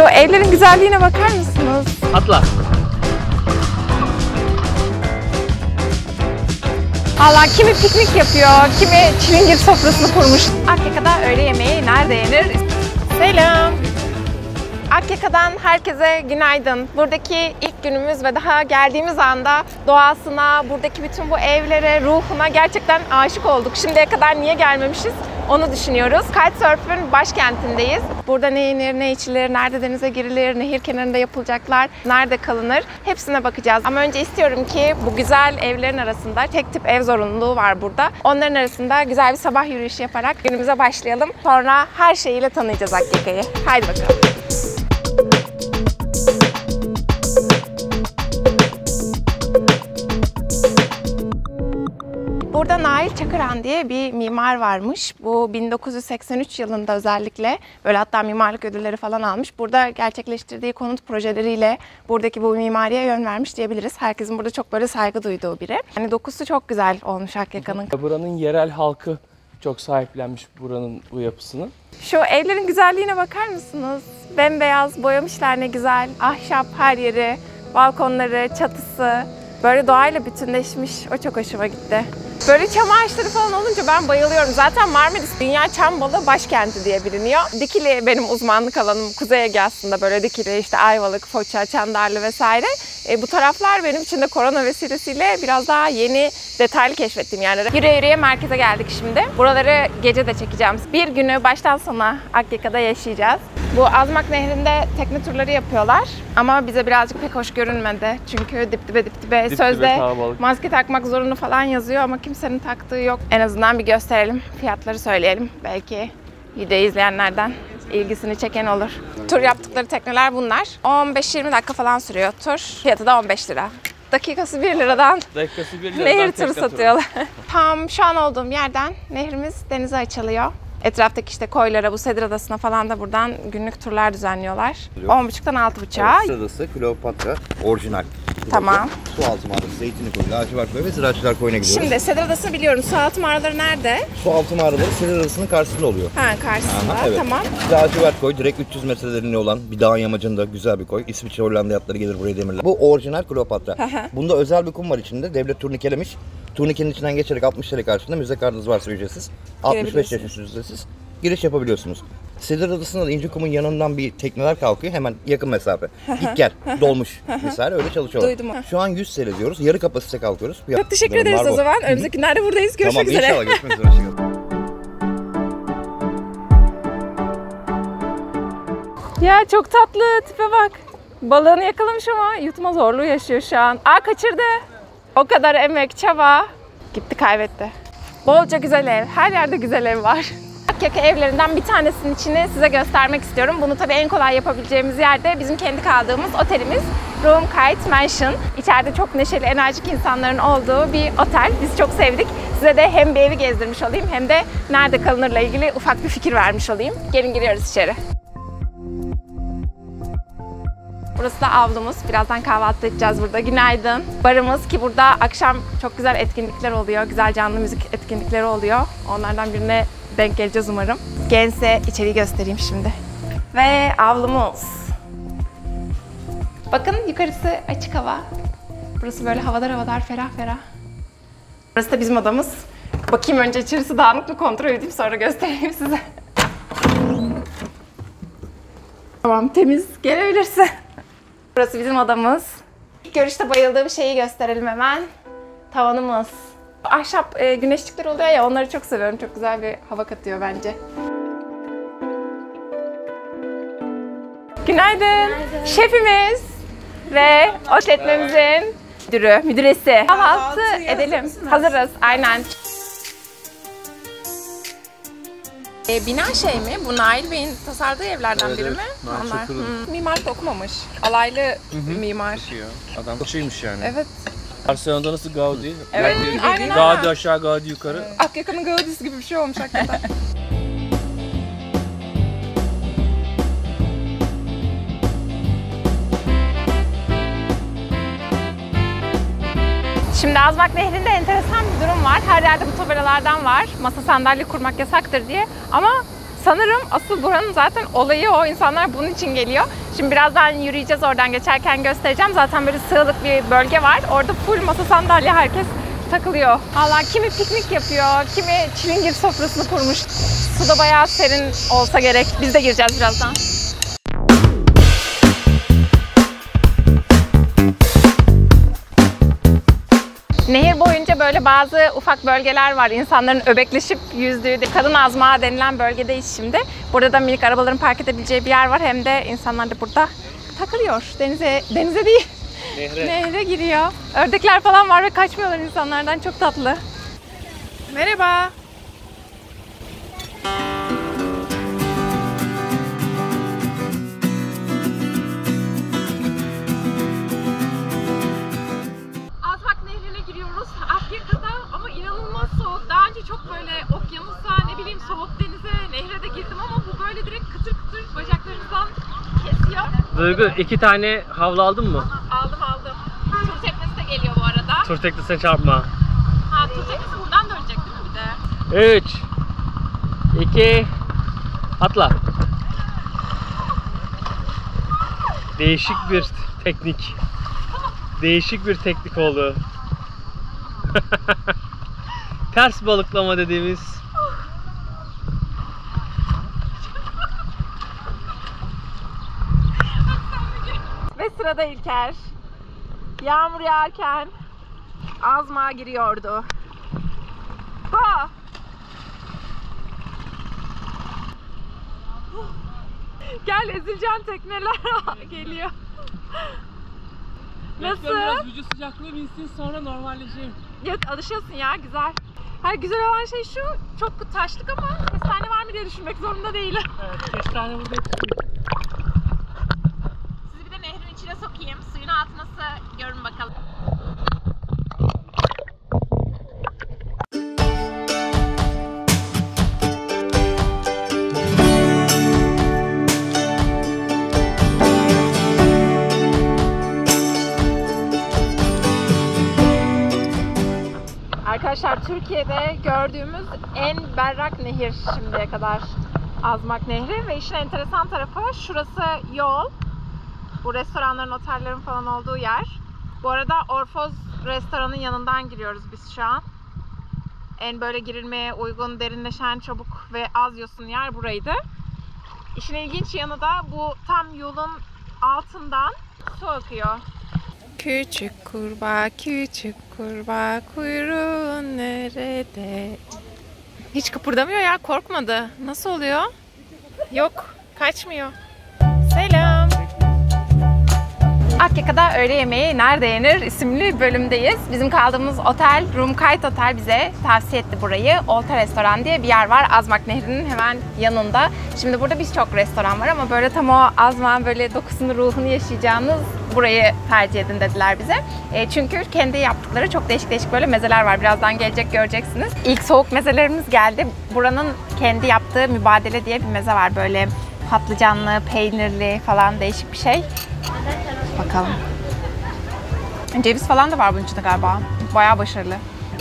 Şu evlerin güzelliğine bakar mısınız? Atla. Allah kimi piknik yapıyor, kimi çilingir sofrasını kurmuş. Akyaka'da öğle yemeği nerede yenir? Selam. Akyaka'dan herkese günaydın. Buradaki ilk günümüz ve daha geldiğimiz anda doğasına, buradaki bütün bu evlere, ruhuna gerçekten aşık olduk. Şimdiye kadar niye gelmemişiz? Onu düşünüyoruz. Kitesurf'ün başkentindeyiz. Burada ne yenir, ne içilir, nerede denize girilir, nehir kenarında yapılacaklar, nerede kalınır hepsine bakacağız. Ama önce istiyorum ki bu güzel evlerin arasında tek tip ev zorunluluğu var burada. Onların arasında güzel bir sabah yürüyüşü yaparak günümüze başlayalım. Sonra her şeyiyle tanıyacağız Akyaka'yı. Haydi bakalım. Burada Nail Çakıran diye bir mimar varmış. Bu 1983 yılında özellikle böyle hatta mimarlık ödülleri falan almış. Burada gerçekleştirdiği konut projeleriyle buradaki bu mimariye yön vermiş diyebiliriz. Herkesin burada çok böyle saygı duyduğu biri. Hani dokusu çok güzel olmuş Akyaka'nın. Buranın yerel halkı çok sahiplenmiş buranın bu yapısını. Şu evlerin güzelliğine bakar mısınız? Bembeyaz boyamışlar ne güzel. Ahşap her yeri, balkonları, çatısı. Böyle doğayla bütünleşmiş. O çok hoşuma gitti. Böyle çam ağaçları falan olunca ben bayılıyorum. Zaten Marmaris Dünya Çam Balı başkenti diye biliniyor. Dikili benim uzmanlık alanım. Kuzey Ege aslında böyle Dikili, işte Ayvalık, Foça, Çandarlı vesaire. E, bu taraflar benim için de korona vesilesiyle biraz daha yeni detaylı keşfettiğim yerlere. Yürüye yürüye merkeze geldik şimdi. Buraları gece de çekeceğim. Bir günü baştan sona Akyaka'da yaşayacağız. Bu Azmak Nehri'nde tekne turları yapıyorlar. Ama bize birazcık pek hoş görünmedi. Çünkü dip dibe dip dibe dibe sözde kalabalık. maske takmak zorunlu falan yazıyor ama kimsenin taktığı yok. En azından bir gösterelim. Fiyatları söyleyelim. Belki videoyu izleyenlerden ilgisini çeken olur. Tur yaptıkları tekneler bunlar. 15-20 dakika falan sürüyor tur. Fiyatı da 15 lira. Dakikası 1 liradan Dakikası bir liradan Nehir turu satıyorlar. Tam şu an olduğum yerden nehrimiz denize açılıyor. Etraftaki işte koylara, bu Sedir Adası'na falan da buradan günlük turlar düzenliyorlar. 10.30'dan 6.30'a. Sırası Kleopatra orijinal. Tamam. Su altı mağarası, Zeytinli Koyu, Lacivert Koyu ve Ziraatçılar Koyu'na gidiyoruz. Şimdi Sedir Adası'nı biliyorum. Su altı mağaraları nerede? Su altı mağaraları Sedir Adası'nın karşısında oluyor. Ha karşısında. Aha, evet. Tamam. Lacivert Koy direkt 300 metrelerini olan bir dağın yamacında güzel bir koy. İsviçre Hollanda yatları gelir buraya demirler. Bu orijinal Kleopatra. Bunda özel bir kum var içinde. Devlet turnikelemiş. Turnikenin içinden geçerek 60 TL karşılığında müze kartınız varsa ücretsiz. 65 yaş üstü ücretsiz. Giriş yapabiliyorsunuz. Sedir Adası'nda da İnci Kum'un yanından bir tekneler kalkıyor. Hemen yakın mesafe. Git gel. Dolmuş. Misal öyle çalışıyorlar. Duydum. Şu an 100 TL diyoruz. Yarı kapasite kalkıyoruz. Çok teşekkür ederiz o bu. zaman. Önümüzdeki günlerde buradayız. Görüşmek Tamam üzere. inşallah görüşmek üzere. Hoşçakalın. Ya çok tatlı tipe bak. Balığını yakalamış ama yutma zorluğu yaşıyor şu an. Aa kaçırdı. O kadar emek, çaba. Gitti kaybetti. Bolca güzel ev. Her yerde güzel ev var. Akyaka evlerinden bir tanesinin içini size göstermek istiyorum. Bunu tabii en kolay yapabileceğimiz yerde bizim kendi kaldığımız otelimiz Room Kite Mansion. İçeride çok neşeli, enerjik insanların olduğu bir otel. Biz çok sevdik. Size de hem bir evi gezdirmiş olayım hem de nerede kalınırla ilgili ufak bir fikir vermiş olayım. Gelin giriyoruz içeri. Burası da avlumuz. Birazdan kahvaltı edeceğiz burada. Günaydın. Barımız ki burada akşam çok güzel etkinlikler oluyor. Güzel canlı müzik etkinlikleri oluyor. Onlardan birine denk geleceğiz umarım. Gense içeriği göstereyim şimdi. Ve avlumuz. Bakın yukarısı açık hava. Burası böyle havadar havadar ferah ferah. Burası da bizim odamız. Bakayım önce içerisi dağınık mı kontrol edeyim sonra göstereyim size. Tamam temiz gelebilirsin. Burası bizim odamız. İlk görüşte bayıldığım şeyi gösterelim hemen. Tavanımız. Ahşap e, güneşlikler oluyor ya onları çok seviyorum. Çok güzel bir hava katıyor bence. Günaydın. Şefimiz ve işletmemizin müdürü, müdüresi. Kahvaltı edelim. Hazırız. Aynen. E, bina şey mi? Bu Nail Bey'in tasarladığı evlerden Evet, biri evet. mi? Nail Onlar. Hmm. Mimar da okumamış. Alaylı mimar. Adam şeymiş yani. Evet. Barcelona'da nasıl Gaudi? Evet, Belki aynen. Gaudi aşağı Gaudi yukarı. Akyaka'nın Gaudisi gibi bir şey olmuş hakikaten. Şimdi Azmak Nehri'nde enteresan bir durum var. Her yerde bu tabelalardan var. Masa sandalye kurmak yasaktır diye. Ama Sanırım asıl buranın zaten olayı o. İnsanlar bunun için geliyor. Şimdi birazdan yürüyeceğiz oradan geçerken göstereceğim. Zaten böyle sığlık bir bölge var. Orada full masa sandalye herkes takılıyor. Allah kimi piknik yapıyor, kimi çilingir sofrasını kurmuş. Su da bayağı serin olsa gerek. Biz de gireceğiz birazdan. Böyle bazı ufak bölgeler var. İnsanların öbekleşip yüzdüğü, de- kadın azmağı denilen bölgedeyiz şimdi. Burada da minik arabaların park edebileceği bir yer var. Hem de insanlar da burada takılıyor. Denize, denize değil, Nehre. nehre giriyor. Ördekler falan var ve kaçmıyorlar insanlardan. Çok tatlı. Merhaba. Duygu iki tane havlu aldın mı? Aldım aldım. Tur teknesi de geliyor bu arada. Tur teknesine çarpma. Ha tur teknesi buradan dönecek değil mi bir de? 3 2 Atla. Değişik bir teknik. Değişik bir teknik oldu. Ters balıklama dediğimiz Ve sırada İlker. Yağmur yağarken azmağa giriyordu. Ha! Gel ezileceğin tekneler geliyor. Nasıl? vücut sıcaklığı binsin sonra normalleşeyim. Yok alışıyorsun ya güzel. Her güzel olan şey şu çok taşlık ama kestane var mı diye düşünmek zorunda değilim. Evet, kestane burada yetişiyor. Sizi bir de nehrin içine sokayım. Suyun altı nasıl görün bakalım. Arkadaşlar Türkiye'de gördüğümüz en berrak nehir şimdiye kadar. Azmak Nehri ve işin enteresan tarafı şurası yol. Bu restoranların, otellerin falan olduğu yer. Bu arada Orfoz restoranın yanından giriyoruz biz şu an. En böyle girilmeye uygun, derinleşen, çabuk ve az yosun yer buraydı. İşin ilginç yanı da bu tam yolun altından su akıyor. Küçük kurbağa, küçük kurbağa, kuyruğun nerede? Hiç kıpırdamıyor ya, korkmadı. Nasıl oluyor? Yok, kaçmıyor. Akyaka'da öğle yemeği nerede yenir isimli bölümdeyiz. Bizim kaldığımız otel Room Kite Otel bize tavsiye etti burayı. Olta Restoran diye bir yer var Azmak Nehri'nin hemen yanında. Şimdi burada birçok restoran var ama böyle tam o Azmak'ın böyle dokusunu, ruhunu yaşayacağınız burayı tercih edin dediler bize. E, çünkü kendi yaptıkları çok değişik değişik böyle mezeler var. Birazdan gelecek göreceksiniz. İlk soğuk mezelerimiz geldi. Buranın kendi yaptığı mübadele diye bir meze var. Böyle patlıcanlı, peynirli falan değişik bir şey. Bakalım. Ceviz falan da var bunun içinde galiba. Bayağı başarılı.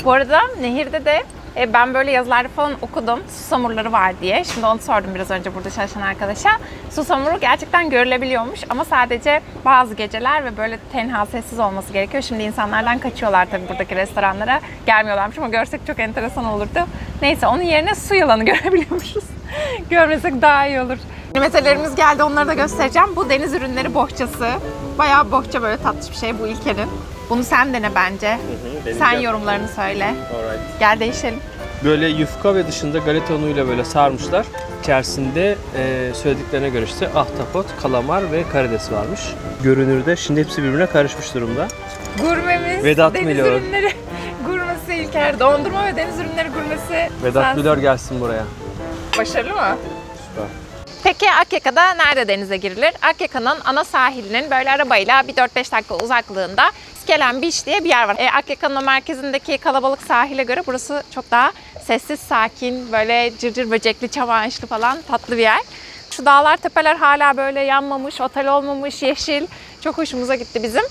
Bu arada nehirde de e, ben böyle yazılarda falan okudum. Susamurları var diye. Şimdi onu sordum biraz önce burada çalışan arkadaşa. Susamuru gerçekten görülebiliyormuş ama sadece bazı geceler ve böyle tenha sessiz olması gerekiyor. Şimdi insanlardan kaçıyorlar tabii buradaki restoranlara. Gelmiyorlarmış ama görsek çok enteresan olurdu. Neyse onun yerine su yılanı görebiliyormuşuz. Görmesek daha iyi olur. Mezelerimiz geldi onları da göstereceğim. Bu deniz ürünleri bohçası. Bayağı bohça böyle tatlış bir şey bu İlker'in. Bunu sen dene bence. Sen yorumlarını söyle. Gel değişelim. Böyle yufka ve dışında galeta unuyla böyle sarmışlar. İçerisinde e, söylediklerine göre işte ahtapot, kalamar ve karides varmış. Görünürde şimdi hepsi birbirine karışmış durumda. Gurmemiz, Vedat deniz Milor. ürünleri gurmesi İlker. Dondurma ve deniz ürünleri gurmesi. Vedat sensin. Milor gelsin buraya. Başarılı mı? Süper. Peki Akyaka'da nerede denize girilir? Akyaka'nın ana sahilinin böyle arabayla bir 4-5 dakika uzaklığında Skelen Beach diye bir yer var. E, Akyaka'nın o merkezindeki kalabalık sahile göre burası çok daha sessiz, sakin, böyle cırcır böcekli, çam falan tatlı bir yer. Şu dağlar, tepeler hala böyle yanmamış, otel olmamış, yeşil. Çok hoşumuza gitti bizim.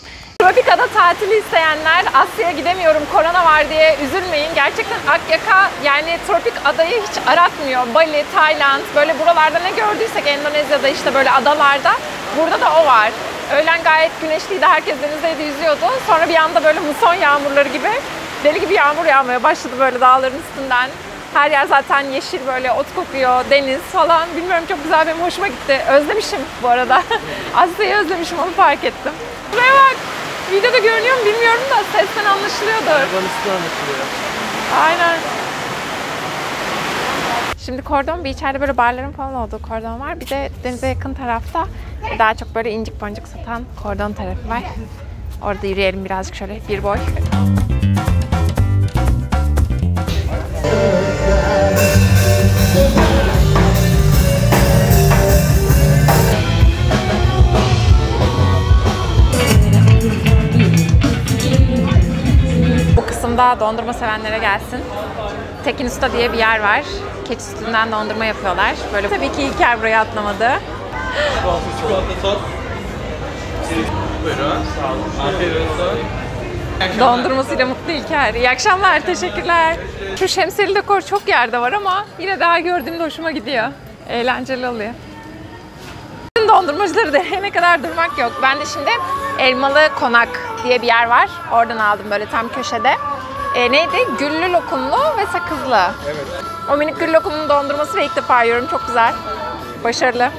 Tropika'da tatili isteyenler Asya'ya gidemiyorum korona var diye üzülmeyin. Gerçekten Akyaka yani tropik adayı hiç aratmıyor. Bali, Tayland böyle buralarda ne gördüysek Endonezya'da işte böyle adalarda burada da o var. Öğlen gayet güneşliydi. Herkes denizdeydi, yüzüyordu. Sonra bir anda böyle muson yağmurları gibi deli gibi yağmur yağmaya başladı böyle dağların üstünden. Her yer zaten yeşil böyle ot kokuyor, deniz falan. Bilmiyorum çok güzel benim hoşuma gitti. Özlemişim bu arada. Asya'yı özlemişim onu fark ettim. Buraya bak. Videoda görünüyor mu bilmiyorum da sesten anlaşılıyordur. Arabanın üstüne anlatılıyor. Aynen. Şimdi Kordon bir içeride böyle barların falan olduğu kordon var. Bir de denize yakın tarafta daha çok böyle incik boncuk satan kordon tarafı var. Orada yürüyelim birazcık şöyle bir boy. Kısımda dondurma sevenlere gelsin. Tekin Usta diye bir yer var. Keçi sütünden dondurma yapıyorlar. Böyle tabii ki İlker buraya atlamadı. Buyurun. Sağ olun. Afiyet olsun. Dondurmasıyla mutlu İlker. İyi akşamlar, teşekkürler. Şu şemsiyeli dekor çok yerde var ama yine daha gördüğümde hoşuma gidiyor. Eğlenceli oluyor. Dondurmacıları deneyene kadar durmak yok. Ben de şimdi Elmalı Konak diye bir yer var. Oradan aldım böyle tam köşede. E, neydi? Güllü lokumlu ve sakızlı. Evet. O minik gül lokumunun dondurması ve ilk defa yiyorum. Çok güzel. Başarılı.